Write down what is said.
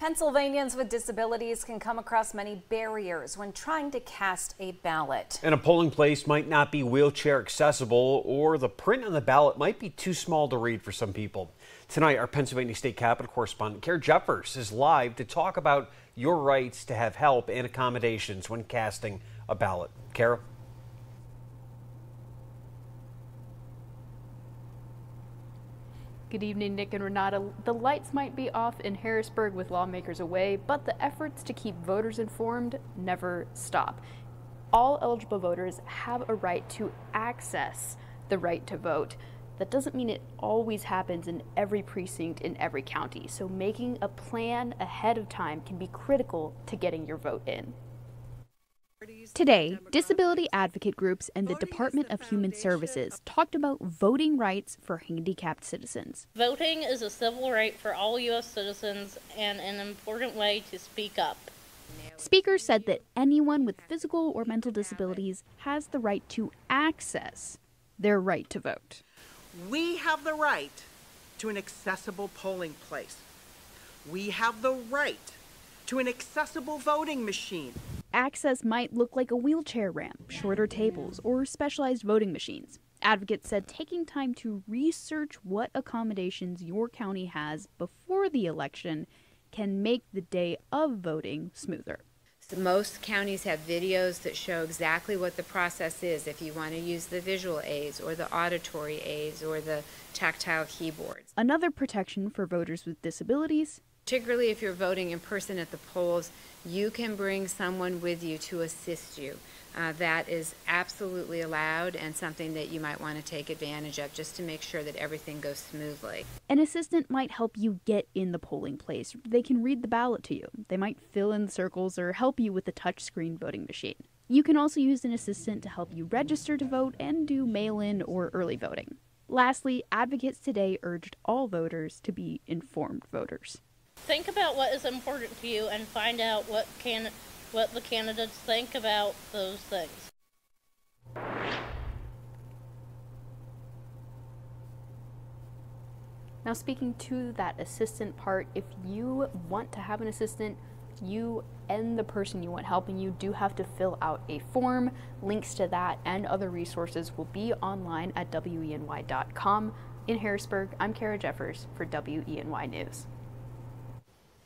Pennsylvanians with disabilities can come across many barriers when trying to cast a ballot. And a polling place might not be wheelchair accessible, or the print on the ballot might be too small to read for some people. Tonight, our Pennsylvania State Capitol correspondent, Kara Jeffers, is live to talk about your rights to have help and accommodations when casting a ballot. Kara? Good evening, Nick and Renata. The lights might be off in Harrisburg with lawmakers away, but the efforts to keep voters informed never stop. All eligible voters have a right to access the right to vote. That doesn't mean it always happens in every precinct in every county, so making a plan ahead of time can be critical to getting your vote in. Today, disability advocate groups and the Department of Human Services talked about voting rights for handicapped citizens. Voting is a civil right for all U.S. citizens and an important way to speak up. Speakers said that anyone with physical or mental disabilities has the right to access their right to vote. We have the right to an accessible polling place. We have the right to an accessible voting machine. Access might look like a wheelchair ramp, shorter tables, or specialized voting machines. Advocates said taking time to research what accommodations your county has before the election can make the day of voting smoother. Most counties have videos that show exactly what the process is if you want to use the visual aids or the auditory aids or the tactile keyboards. Another protection for voters with disabilities particularly if you're voting in person at the polls, you can bring someone with you to assist you. Uh, that is absolutely allowed and something that you might want to take advantage of just to make sure that everything goes smoothly. An assistant might help you get in the polling place. They can read the ballot to you. They might fill in circles or help you with the touchscreen voting machine. You can also use an assistant to help you register to vote and do mail in or early voting. Lastly, advocates today urged all voters to be informed voters think about what is important to you and find out what can what the candidates think about those things. Now, speaking to that assistant part, if you want to have an assistant, you and the person you want helping you do have to fill out a form. Links to that and other resources will be online at WENY.com. In Harrisburg, I'm Kara Jeffers for WENY News.